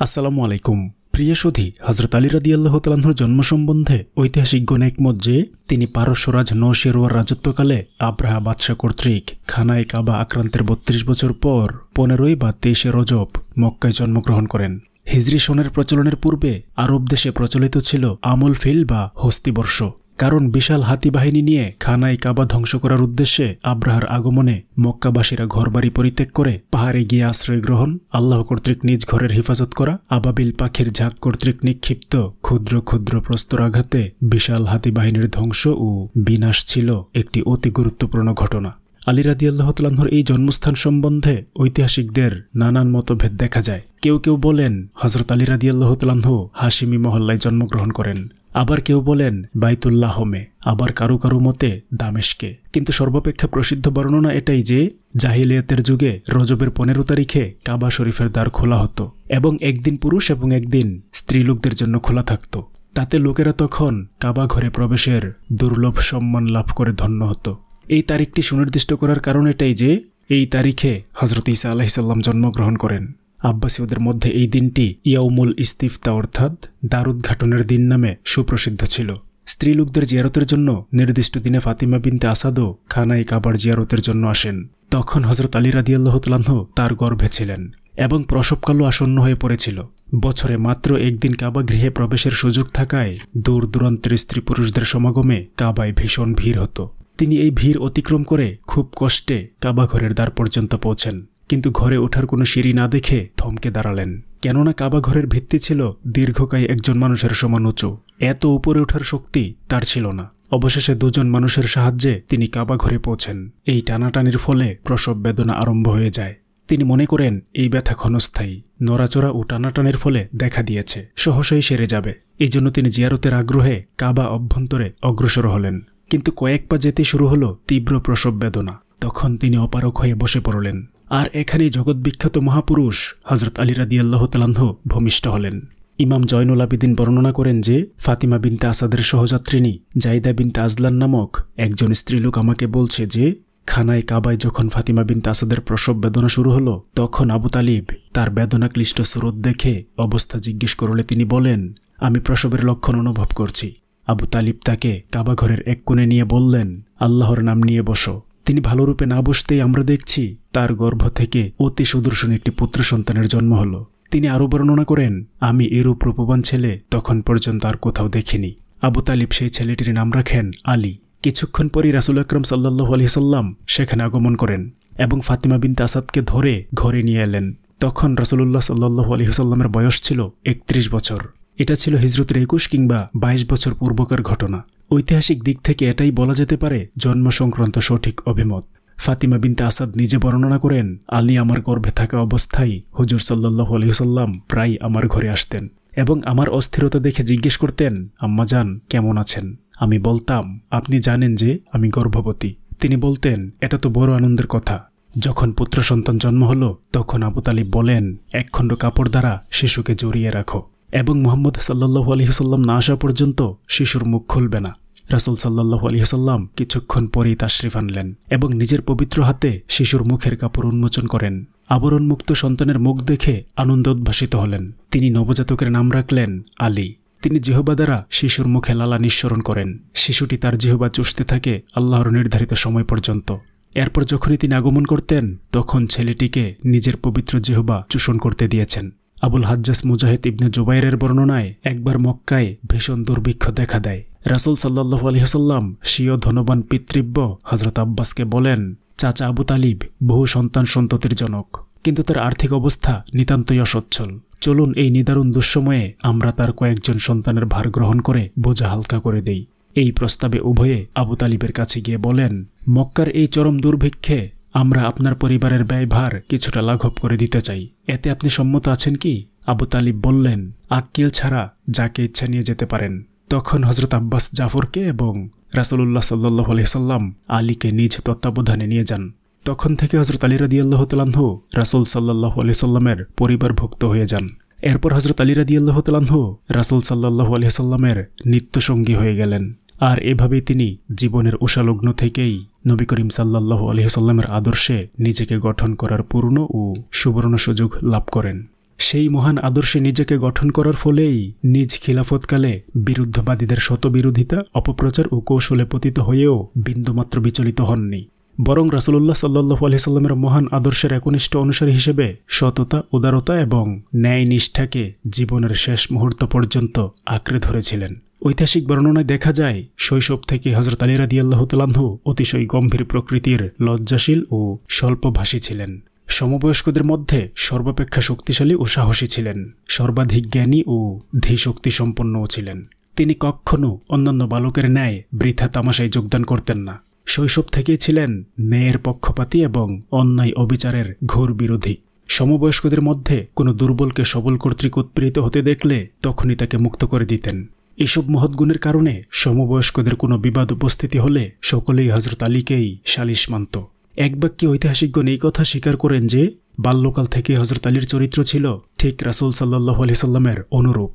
আসসালামু আলাইকুম। প্রিয় সুধী হজরত আলী রাদি আল্লাহ জন্ম সম্বন্ধে ঐতিহাসিকগণ একমত যে, তিনি পারস্যরাজ নৌশেরোয়ার রাজত্বকালে আব্রাহা বাদশাহ কর্তৃক খানায় কাবা আক্রান্তের বত্রিশ বছর পর পনেরোই বা তেইশে রজব মক্কায় জন্মগ্রহণ করেন। হিজরি সনের প্রচলনের পূর্বে আরব দেশে প্রচলিত ছিল আমল ফিল বা হস্তিবর্ষ কারণ বিশাল হাতি বাহিনী নিয়ে খানায় কাবা ধ্বংস করার উদ্দেশ্যে আব্রাহার আগমনে মক্কাবাসীরা ঘরবাড়ি পরিত্যাগ করে পাহাড়ে গিয়ে আশ্রয় গ্রহণ, আল্লাহ কর্তৃক নিজ ঘরের হেফাজত করা, আবাবিল পাখির ঝাঁক কর্তৃক নিক্ষিপ্ত, ক্ষুদ্র ক্ষুদ্র প্রস্তর আঘাতে বিশাল হাতি বাহিনীর ধ্বংস ও বিনাশ ছিল একটি অতি গুরুত্বপূর্ণ ঘটনা। আলী রাদি আল্লাহতালাহর এই জন্মস্থান সম্বন্ধে ঐতিহাসিকদের নানান মতভেদ দেখা যায়। কেউ কেউ বলেন হজরত আলী রাদি আল্লাহতালাহ হাসিমি মহল্লায় জন্মগ্রহণ করেন। আবার কেউ বলেন বাইতুল্লাহমে আবার কারু কারু মতে দামেশকে। কিন্তু সর্বাপেক্ষা প্রসিদ্ধ বর্ণনা এটাই যে, জাহিলিয়াতের যুগে রজবের পনেরো তারিখে কাবা শরীফের দ্বার খোলা হতো এবং একদিন পুরুষ এবং একদিন স্ত্রীলোকদের জন্য খোলা থাকত। তাতে লোকেরা তখন কাবা ঘরে প্রবেশের দুর্লভ সম্মান লাভ করে ধন্য হতো। এই তারিখটি সুনির্দিষ্ট করার কারণ এটাই যে, এই তারিখে হজরত ইসা আলাহিসাল্লাম জন্মগ্রহণ করেন। আব্বাসীয়দের মধ্যে এই দিনটি ইয়াউমুল ইস্তিফতা অর্থাৎ দারুদ্ঘাটনের দিন নামে সুপ্রসিদ্ধ ছিল। স্ত্রীলোকদের জিয়ারতের জন্য নির্দিষ্ট দিনে ফাতিমা বিনতে আসাদও খানাই কাবার জিয়ারতের জন্য আসেন। তখন হজরত আলী রাদি আল্লাহতালাহ তার গর্ভে ছিলেন এবং প্রসবকালও আসন্ন হয়ে পড়েছিল। বছরে মাত্র একদিন কাবা গৃহে প্রবেশের সুযোগ থাকায় দূর দূরান্তের স্ত্রী পুরুষদের সমাগমে কাবায় ভীষণ ভিড় হতো। তিনি এই ভিড় অতিক্রম করে খুব কষ্টে কাবা ঘরের দ্বার পর্যন্ত পৌঁছেন। কিন্তু ঘরে ওঠার কোনো সিঁড়ি না দেখে থমকে দাঁড়ালেন। কেননা কাবা ঘরের ভিত্তি ছিল দীর্ঘকায় একজন মানুষের সমান উঁচু। এত উপরে ওঠার শক্তি তার ছিল না। অবশেষে দুজন মানুষের সাহায্যে তিনি কাবা ঘরে পৌঁছেন। এই টানাটানির ফলে প্রসব বেদনা আরম্ভ হয়ে যায়। তিনি মনে করেন, এই ব্যথা ক্ষণস্থায়ী। নড়াচড়া ও টানাটানির ফলে দেখা দিয়েছে। সহসাই সেরে যাবে। এই জন্য তিনি জিয়ারতের আগ্রহে কাবা অভ্যন্তরে অগ্রসর হলেন। কিন্তু কয়েক পা যেতে শুরু হলো তীব্র প্রসব বেদনা। তখন তিনি অপারক হয়ে বসে পড়লেন। আর এখানেই জগৎবিখ্যাত মহাপুরুষ হজরত আলী রাদি আল্লাহ তালাহ ভূমিষ্ঠ হলেন। ইমাম জয়নুল আবিদিন বর্ণনা করেন যে, ফাতিমা বিনতে আসাদের সহযাত্রিনী জাইদা বিনতে আজলান নামক একজন স্ত্রীলোক আমাকে বলছে যে, খানায় কাবায় যখন ফাতিমা বিনতে আসাদের প্রসব বেদনা শুরু হলো, তখন আবু তালিব তার বেদনা ক্লিষ্ট স্রোত দেখে অবস্থা জিজ্ঞেস করলে তিনি বলেন, আমি প্রসবের লক্ষণ অনুভব করছি। আবু তালিব তাকে কাবা ঘরের এক কোণে নিয়ে বললেন, আল্লাহর নাম নিয়ে বসো। তিনি ভালোরূপে না বসতেই আমরা দেখছি তার গর্ভ থেকে অতি সুদর্শন একটি পুত্র সন্তানের জন্ম হল। তিনি আরও বর্ণনা করেন, আমি এরূপ রূপবান ছেলে তখন পর্যন্ত আর কোথাও দেখিনি। আবু তালিব সেই ছেলেটির নাম রাখেন আলী। কিছুক্ষণ পরই রাসুল আকরম সাল্লাহ আলহিসাল্লাম সেখানে আগমন করেন এবং ফাতিমা বিন তাসাদকে ধরে ঘরে নিয়ে এলেন। তখন রাসুল্লাহ সাল্লাহ আলহিহাল্লামের বয়স ছিল একত্রিশ বছর। এটা ছিল হিজরতের একুশ কিংবা ২২ বছর পূর্বকার ঘটনা। ঐতিহাসিক দিক থেকে এটাই বলা যেতে পারে জন্ম সংক্রান্ত সঠিক অভিমত। ফাতিমা বিনতে আসাদ নিজে বর্ণনা করেন, আলী আমার গর্ভে থাকা অবস্থায় হুজুর সাল্লাহ আলহিসাল্লাম প্রায় আমার ঘরে আসতেন এবং আমার অস্থিরতা দেখে জিজ্ঞেস করতেন আম্মাজান কেমন আছেন? আমি বলতাম, আপনি জানেন যে আমি গর্ভবতী। তিনি বলতেন, এটা তো বড় আনন্দের কথা। যখন পুত্র সন্তান জন্ম হল, তখন আবু তালিব বলেন, একখণ্ড কাপড় দ্বারা শিশুকে জড়িয়ে রাখো। এবং মোহাম্মদ সাল্লাহু আলহিহসাল্লাম না আসা পর্যন্ত শিশুর মুখ খুলবে না। রাসুল সাল্লাহু আলহিহসাল্লাম কিছুক্ষণ পরেই তাশরিফ আনলেন এবং নিজের পবিত্র হাতে শিশুর মুখের কাপড় উন্মোচন করেন। আবরণমুক্ত সন্তানের মুখ দেখে আনন্দ উদ্ভাসিত হলেন। তিনি নবজাতকের নাম রাখলেন আলী। তিনি জিহবা দ্বারা শিশুর মুখে লালা নিঃসরণ করেন। শিশুটি তার জিহবা চুষতে থাকে আল্লাহর নির্ধারিত সময় পর্যন্ত। এরপর যখনই তিনি আগমন করতেন, তখন ছেলেটিকে নিজের পবিত্র জিহবা চূষণ করতে দিয়েছেন। আবুল হাজ্জাস মুজাহিদ ইবনে জুবাইরের বর্ণনায় একবার মক্কায় ভীষণ দুর্ভিক্ষ দেখা দেয়। রাসুল সাল্লাহ আলহিহসাল্লাম স্বীয় ধনবান পিতৃব্য হজরত আব্বাসকে বলেন, চাচা আবু তালিব বহু সন্তান সন্ততির জনক, কিন্তু তার আর্থিক অবস্থা নিতান্তই অসচ্ছল। চলুন এই নিদারুণ দুঃসময়ে আমরা তার কয়েকজন সন্তানের ভার গ্রহণ করে বোঝা হালকা করে দেই। এই প্রস্তাবে উভয়ে আবু তালিবের কাছে গিয়ে বলেন, মক্কার এই চরম দুর্ভিক্ষে আমরা আপনার পরিবারের ব্যয়ভার কিছুটা লাঘব করে দিতে চাই। এতে আপনি সম্মত আছেন কি? আবু তালিব বললেন, আক্কিল ছাড়া যাকে ইচ্ছা নিয়ে যেতে পারেন। তখন হজরত আব্বাস জাফরকে এবং রাসুল্লাহ সাল্লাহ আলহিসাল্লাম আলীকে নিজ তত্ত্বাবধানে নিয়ে যান। তখন থেকে হজরত আলী রাদি আল্লাহ তালাহ রাসুল সাল্লাহ আলহিসাল্লামের পরিবারভুক্ত হয়ে যান। এরপর হজরত আলী রাদি আল্লাহ তালাহ রাসুল সাল্লাহ আলহিসাল্লামের নিত্যসঙ্গী হয়ে গেলেন। আর এভাবেই তিনি জীবনের উষালগ্ন থেকেই নবী করিম সাল্লাহ আলহিহসাল্লামের আদর্শে নিজেকে গঠন করার পূর্ণ ও সুবর্ণ সুযোগ লাভ করেন। সেই মহান আদর্শে নিজেকে গঠন করার ফলেই নিজ খিলাফতকালে বিরুদ্ধবাদীদের শতবিরোধিতা, অপপ্রচার ও কৌশলে পতিত হয়েও বিন্দুমাত্র বিচলিত হননি। বরং রাসুল্লাহ সাল্লাহ আলহিসাল্লামের মহান আদর্শের একনিষ্ঠ অনুসারী হিসেবে সততা, উদারতা এবং ন্যায় নিষ্ঠাকে জীবনের শেষ মুহূর্ত পর্যন্ত আঁকড়ে ধরেছিলেন। ঐতিহাসিক বর্ণনায় দেখা যায়, শৈশব থেকে হজরত আলী রাদি আল্লাহতালাহু অতিশয় গম্ভীর প্রকৃতির লজ্জাশীল ও স্বল্পভাষী ছিলেন। সমবয়স্কদের মধ্যে সর্বাপেক্ষা শক্তিশালী ও সাহসী ছিলেন। সর্বাধিক জ্ঞানী ও ধীশক্তি সম্পন্নও ছিলেন। তিনি কখনও অন্যান্য বালকের ন্যায় বৃথা তামাশায় যোগদান করতেন না। শৈশব থেকেই ছিলেন ন্যায়ের পক্ষপাতী এবং অন্যায় অবিচারের ঘোর বিরোধী। সমবয়স্কদের মধ্যে কোনো দুর্বলকে সবল কর্তৃক উৎপীড়িত হতে দেখলে তখনই তাকে মুক্ত করে দিতেন। এসব মহৎগুণের কারণে সমবয়স্কদের কোনো বিবাদ উপস্থিতি হলে সকলেই হজরত আলীকেই সালিশ মানত। এক বাক্যে ঐতিহাসিকগণ এই কথা স্বীকার করেন যে, বাল্যকাল থেকে হজরত আলীর চরিত্র ছিল ঠিক রাসুল সাল্লাহ আলি সাল্লামের অনুরূপ।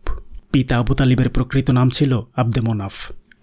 পিতা আবু তালিবের প্রকৃত নাম ছিল আবদে মোনাফ।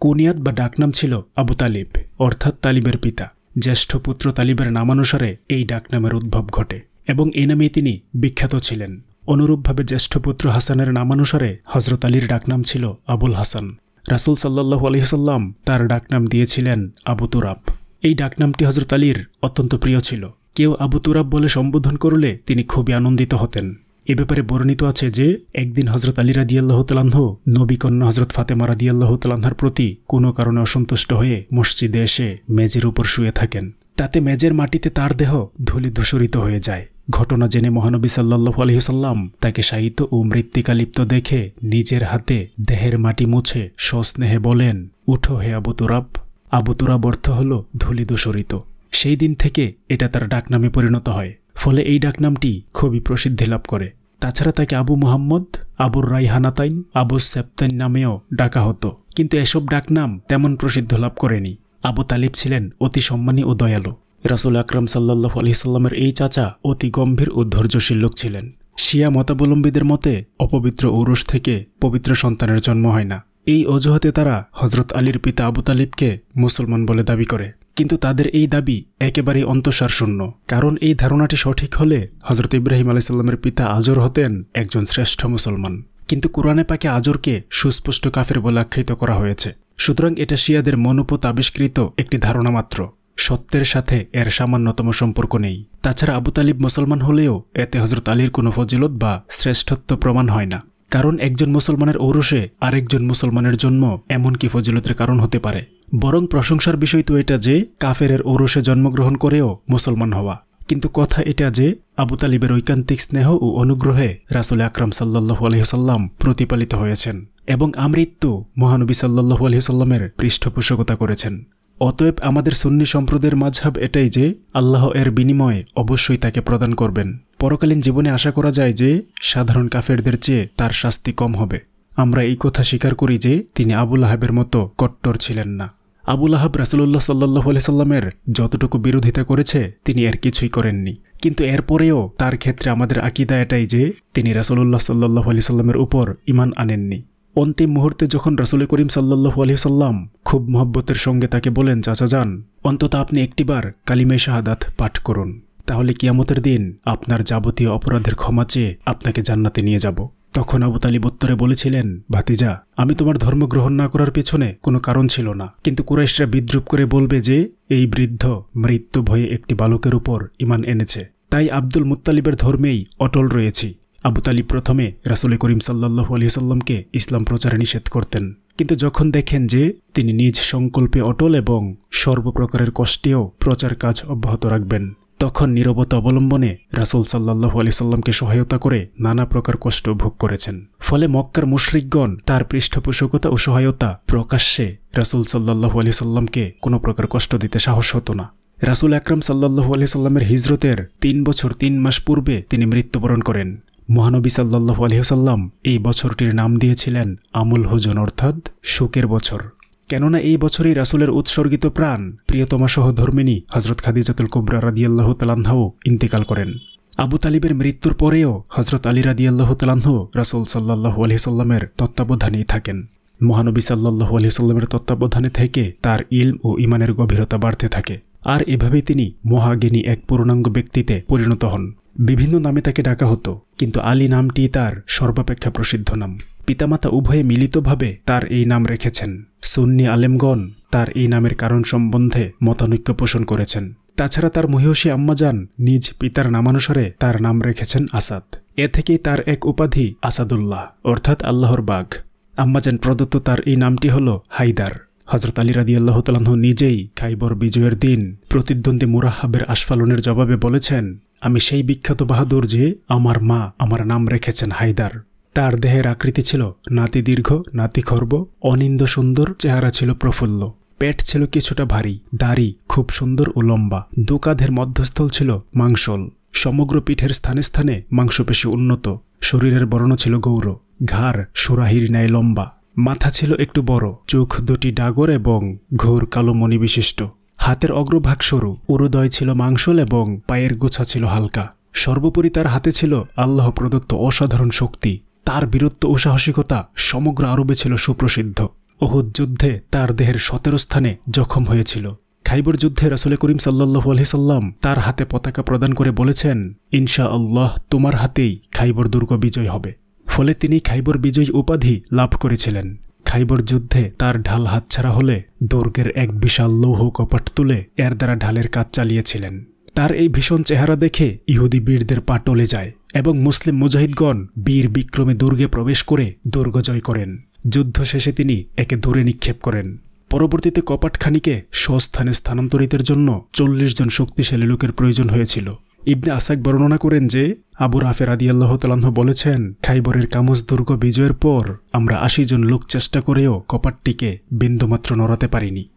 কুনিয়াত বা ডাকনাম ছিল আবু তালিব, অর্থাৎ তালিবের পিতা। জ্যেষ্ঠ পুত্র তালিবের নামানুসারে এই ডাকনামের উদ্ভব ঘটে এবং এই নামেই তিনি বিখ্যাত ছিলেন। অনুরূপভাবে জ্যেষ্ঠ পুত্র হাসানের নামানুসারে হজরত আলীর ডাকনাম ছিল আবুল হাসান। রাসুল সাল্লাহু আলহিসাল্লাম তার ডাকনাম দিয়েছিলেন আবু তুরাব। এই ডাকনামটি হজরত আলীর অত্যন্ত প্রিয় ছিল। কেউ আবু তুরাব বলে সম্বোধন করলে তিনি খুবই আনন্দিত হতেন। এ ব্যাপারে বর্ণিত আছে যে, একদিন হজরত আলী রাদিয়াল্লাহ তালাহ নবীকন্যা হজরত ফাতেমা রাদিয়াল্লাহ তালাহার প্রতি কোনো কারণে অসন্তুষ্ট হয়ে মসজিদে এসে মেজের উপর শুয়ে থাকেন। তাতে মেজের মাটিতে তার দেহ ধুলি ধূসরিত হয়ে যায়। ঘটনা জেনে মহানবী সাল্লাহ আলহিসাল্লাম তাকে সাহিত্য ও মৃত্তিকা লিপ্ত দেখে নিজের হাতে দেহের মাটি মুছে সস্নেহে বলেন, উঠো হে আবু তুরাব। আবু তুরাব অর্থ হল ধুলি দূষরিত সেই দিন থেকে এটা তার ডাকনামে পরিণত হয়। ফলে এই ডাকনামটি খুবই প্রসিদ্ধি লাভ করে। তাছাড়া তাকে আবু মোহাম্মদ, আবুর রাইহানাতাইন আবু সেপ্তাইন নামেও ডাকা হতো। কিন্তু এসব ডাকনাম তেমন প্রসিদ্ধ লাভ করেনি। আবু তালিব ছিলেন অতি সম্মানী ও দয়ালু। রাসুল আকরাম সাল্লাহ আলহিসাল্লামের এই চাচা অতি গম্ভীর ও ধৈর্যশীল লোক ছিলেন। শিয়া মতাবলম্বীদের মতে, অপবিত্র ঔরস থেকে পবিত্র সন্তানের জন্ম হয় না। এই অজুহাতে তারা হজরত আলীর পিতা আবু তালিবকে মুসলমান বলে দাবি করে। কিন্তু তাদের এই দাবি একেবারেই অন্তঃসার শূন্য কারণ এই ধারণাটি সঠিক হলে হজরত ইব্রাহিম আলাইসাল্লামের পিতা আজর হতেন একজন শ্রেষ্ঠ মুসলমান। কিন্তু কোরআনে পাকে আজরকে সুস্পষ্ট কাফের বলে আখ্যায়িত করা হয়েছে। সুতরাং এটা শিয়াদের মনোপত আবিষ্কৃত একটি ধারণা মাত্র। সত্যের সাথে এর সামান্যতম সম্পর্ক নেই। তাছাড়া আবু তালিব মুসলমান হলেও এতে হজরত আলীর কোনো ফজিলত বা শ্রেষ্ঠত্ব প্রমাণ হয় না। কারণ একজন মুসলমানের ঔরসে আরেকজন মুসলমানের জন্ম এমনকি ফজিলতের কারণ হতে পারে। বরং প্রশংসার বিষয় তো এটা যে, কাফেরের ঔরসে জন্মগ্রহণ করেও মুসলমান হওয়া। কিন্তু কথা এটা যে, আবু তালিবের ঐকান্তিক স্নেহ ও অনুগ্রহে রাসুল আকরাম সাল্লাহু আলহিহসাল্লাম প্রতিপালিত হয়েছেন এবং আমৃত্যু মহানবী সাল্লাহু আলহিহসাল্লামের পৃষ্ঠপোষকতা করেছেন। অতএব আমাদের সুন্নি সম্প্রদায়ের মাঝহাব এটাই যে, আল্লাহ এর বিনিময়ে অবশ্যই তাকে প্রদান করবেন। পরকালীন জীবনে আশা করা যায় যে, সাধারণ কাফেরদের চেয়ে তার শাস্তি কম হবে। আমরা এই কথা স্বীকার করি যে, তিনি আবুল আহাবের মতো কট্টর ছিলেন না। আবুল আহাব রাসুল্লাহ সাল্লাহ সাল্লামের যতটুকু বিরোধিতা করেছে, তিনি এর কিছুই করেননি। কিন্তু এরপরেও তার ক্ষেত্রে আমাদের আকিদা এটাই যে, তিনি রাসুল্লাহ সাল্লাহ সাল্লামের উপর ইমান আনেননি। অন্তিম মুহূর্তে যখন রসুল করিম সাল্লাহু আলহিসাল্লাম খুব মহব্বতের সঙ্গে তাকে বলেন, চাচা যান, অন্তত আপনি একটিবার কালিমে শাহাদাত পাঠ করুন। তাহলে কিয়ামতের দিন আপনার যাবতীয় অপরাধের ক্ষমা চেয়ে আপনাকে জান্নাতে নিয়ে যাব। তখন আবু তালিব উত্তরে বলেছিলেন, ভাতিজা, আমি তোমার ধর্ম গ্রহণ না করার পেছনে কোনো কারণ ছিল না। কিন্তু কুরাইশরা বিদ্রুপ করে বলবে যে, এই বৃদ্ধ মৃত্যু ভয়ে একটি বালকের উপর ইমান এনেছে। তাই আব্দুল মুত্তালিবের ধর্মেই অটল রয়েছি। আবু তালিব প্রথমে রাসুল করিম সাল্লাহু আলহিসাল্লামকে ইসলাম প্রচারে নিষেধ করতেন। কিন্তু যখন দেখেন যে তিনি নিজ সংকল্পে অটল এবং সর্বপ্রকারের কষ্টেও প্রচার কাজ অব্যাহত রাখবেন, তখন নিরবতা অবলম্বনে রাসুল সাল্লাহু আলি সাল্লামকে সহায়তা করে নানা প্রকার কষ্ট ভোগ করেছেন। ফলে মক্কার মুশরিকগণ তার পৃষ্ঠপোষকতা ও সহায়তা প্রকাশ্যে রাসুল সাল্লাহু আলি সাল্লামকে কোনো প্রকার কষ্ট দিতে সাহস হতো না। রাসুল আকরম সাল্লাহু আলি সাল্লামের হিজরতের তিন বছর তিন মাস পূর্বে তিনি মৃত্যুবরণ করেন। মহানবী সাল্লাহু আলহিহসাল্লাম এই বছরটির নাম দিয়েছিলেন আমুল হুজন, অর্থাৎ শোকের বছর। কেননা এই বছরই রাসুলের উৎসর্গিত প্রাণ প্রিয়তমা সহধর্মিনী হজরত খাদিজাতুল কুবরা রাদিয়াল্লাহ তালান্নাও ইন্তেকাল করেন। আবু তালিবের মৃত্যুর পরেও হজরত আলী রাদিয়াল্লাহ তালাহ রাসুল সাল্লাহু আলহিসাল্লামের তত্ত্বাবধানেই থাকেন। মহানবী সাল্লাহু আলহিসাল্লামের তত্ত্বাবধানে থেকে তার ইলম ও ইমানের গভীরতা বাড়তে থাকে। আর এভাবেই তিনি মহাগিনী এক পূর্ণাঙ্গ ব্যক্তিতে পরিণত হন। বিভিন্ন নামে তাকে ডাকা হতো, কিন্তু আলী নামটি তার সর্বাপেক্ষা প্রসিদ্ধ নাম। পিতামাতা উভয়ে মিলিতভাবে তার এই নাম রেখেছেন। সুন্নি আলেমগণ তার এই নামের কারণ সম্বন্ধে মতানৈক্য পোষণ করেছেন। তাছাড়া তার মহিষী আম্মাজান নিজ পিতার নামানুসারে তার নাম রেখেছেন আসাদ। এ থেকেই তার এক উপাধি আসাদুল্লাহ, অর্থাৎ আল্লাহর বাঘ আম্মাজান প্রদত্ত তার এই নামটি হল হাইদার হজরত আলী রাদি আল্লাহ তালাহ নিজেই খাইবর বিজয়ের দিন প্রতিদ্বন্দ্বী মুরাহাবের আশফালনের জবাবে বলেছেন, আমি সেই বিখ্যাত বাহাদুর যে আমার মা আমার নাম রেখেছেন হায়দার। তার দেহের আকৃতি ছিল নাতি দীর্ঘ, নাতি খর্ব, অনিন্দ সুন্দর, চেহারা ছিল প্রফুল্ল। পেট ছিল কিছুটা ভারী, দাড়ি খুব সুন্দর ও লম্বা। দু কাঁধের মধ্যস্থল ছিল মাংসল। সমগ্র পিঠের স্থানে স্থানে মাংসপেশি উন্নত। শরীরের বর্ণ ছিল গৌর। ঘাড় সুরাহির ন্যায় লম্বা। মাথা ছিল একটু বড়, চোখ দুটি ডাগর এবং ঘোর কালো মণি বিশিষ্ট। হাতের অগ্রভাগ সরু, উরুদয় ছিল মাংসল এবং পায়ের গোছা ছিল হালকা। সর্বোপরি তার হাতে ছিল আল্লাহ প্রদত্ত অসাধারণ শক্তি। তার বীরত্ব ও সাহসিকতা সমগ্র আরবে ছিল সুপ্রসিদ্ধ। ওহুদ যুদ্ধে তার দেহের সতেরো স্থানে জখম হয়েছিল। খাইবর যুদ্ধে রাসুল করিম সাল্লাহ আলহিসাল্লাম তার হাতে পতাকা প্রদান করে বলেছেন ইনশা আল্লাহ তোমার হাতেই খাইবর দুর্গ বিজয় হবে। ফলে তিনি খাইবর বিজয়ী উপাধি লাভ করেছিলেন। খাইবর যুদ্ধে তার ঢাল হাতছাড়া হলে দুর্গের এক বিশাল লৌহ কপাট তুলে এর দ্বারা ঢালের কাজ চালিয়েছিলেন। তার এই ভীষণ চেহারা দেখে ইহুদি বীরদের পা টলে যায় এবং মুসলিম মুজাহিদগণ বীর বিক্রমে দুর্গে প্রবেশ করে দুর্গ জয় করেন। যুদ্ধ শেষে তিনি একে দূরে নিক্ষেপ করেন। পরবর্তীতে কপাটখানিকে স্বস্থানে স্থানান্তরিতের জন্য চল্লিশ জন শক্তিশালী লোকের প্রয়োজন হয়েছিল। ইবনে আসাক বর্ণনা করেন যে, আবু রাফের আদি আল্লাহ তালাহ বলেছেন, খাইবরের কামুজ দুর্গ বিজয়ের পর আমরা আশি জন লোক চেষ্টা করেও কপাটটিকে বিন্দুমাত্র নড়াতে পারিনি।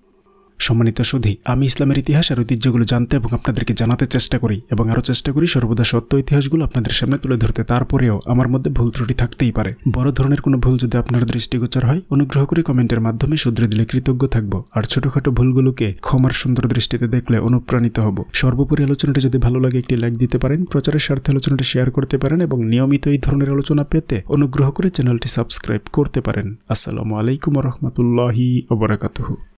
সম্মানিত সুধী, আমি ইসলামের ইতিহাস আর ঐতিহ্যগুলো জানতে এবং আপনাদেরকে জানাতে চেষ্টা করি এবং আরও চেষ্টা করি সর্বদা সত্য ইতিহাসগুলো আপনাদের সামনে তুলে ধরতে। তারপরেও আমার মধ্যে ভুল ত্রুটি থাকতেই পারে। বড় ধরনের কোনো ভুল যদি আপনার দৃষ্টিগোচর হয়, অনুগ্রহ করে কমেন্টের মাধ্যমে শুধরে দিলে কৃতজ্ঞ থাকব। আর ছোটখাটো ভুলগুলোকে ক্ষমার সুন্দর দৃষ্টিতে দেখলে অনুপ্রাণিত হব। সর্বোপরি আলোচনাটি যদি ভালো লাগে, একটি লাইক দিতে পারেন, প্রচারের স্বার্থে আলোচনাটি শেয়ার করতে পারেন এবং নিয়মিত এই ধরনের আলোচনা পেতে অনুগ্রহ করে চ্যানেলটি সাবস্ক্রাইব করতে পারেন। আসসালামু আলাইকুম রহমতুল্লাহি ওবরাকাতুহু